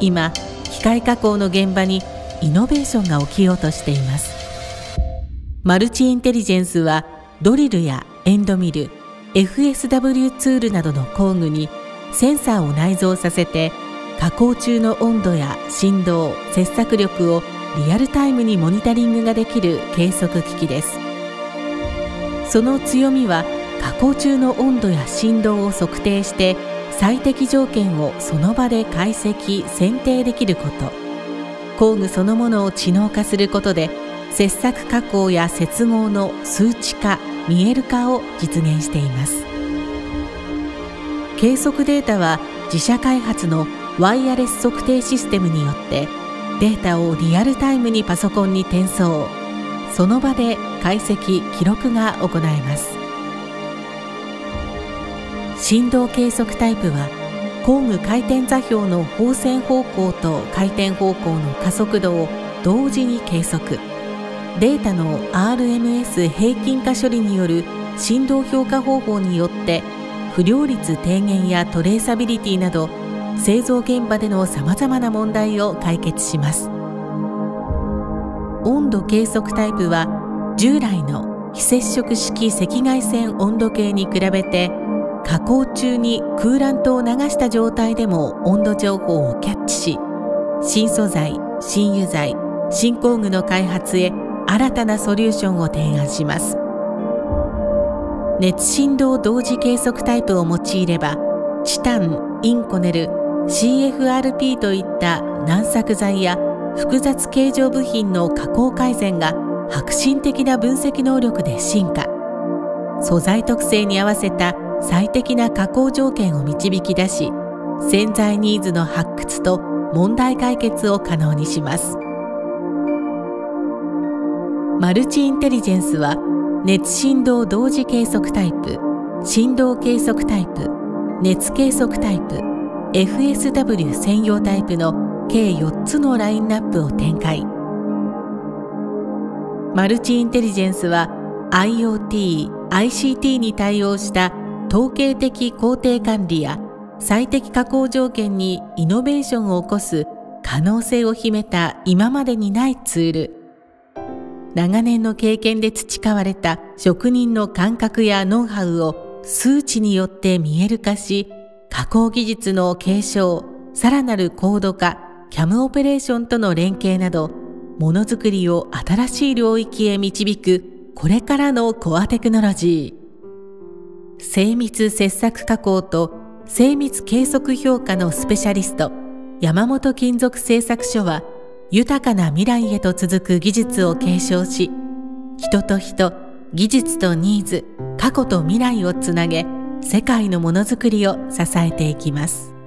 今機械加工の現場にイノベーションが起きようとしています。マルチインテリジェンスはドリルやエンドミル FSW ツールなどの工具にセンサーを内蔵させて加工中の温度や振動切削力をリアルタイムにモニタリングができる計測機器です。その強みは加工中の温度や振動を測定して最適条件をその場で解析選定できること。工具そのものを知能化することで切削加工や接合の数値化見える化を実現しています。計測データは自社開発のワイヤレス測定システムによってデータをリアルタイムにパソコンに転送。その場で解析記録が行えます。振動計測タイプは工具回転座標の放線方向と回転方向の加速度を同時に計測。データの RMS 平均化処理による振動評価方法によって不良率低減やトレーサビリティなど製造現場でのさまざまな問題を解決します。温度計測タイプは従来の非接触式赤外線温度計に比べて加工中に空欄トを流した状態でも温度情報をキャッチし新素材新油剤新工具の開発へ新たなソリューションを提案します。熱振動同時計測タイプを用いればチタン、インコネル、CFRP といった軟削剤や複雑形状部品の加工改善が革新的な分析能力で進化。素材特性に合わせた最適な加工条件を導き出し潜在ニーズの発掘と問題解決を可能にします。マルチインテリジェンスは熱振動同時計測タイプ振動計測タイプ熱計測タイプ FSW 専用タイプの計4つのラインナップを展開。マルチインテリジェンスは IoT、ICT に対応した統計的工程管理や最適加工条件にイノベーションを起こす可能性を秘めた今までにないツール。長年の経験で培われた職人の感覚やノウハウを数値によって見える化し加工技術の継承さらなる高度化 CAM オペレーションとの連携などものづくりを新しい領域へ導くこれからのコアテクノロジー。精密切削加工と精密計測評価のスペシャリスト山本金属製作所は豊かな未来へと続く技術を継承し人と人技術とニーズ過去と未来をつなげ世界のものづくりを支えていきます。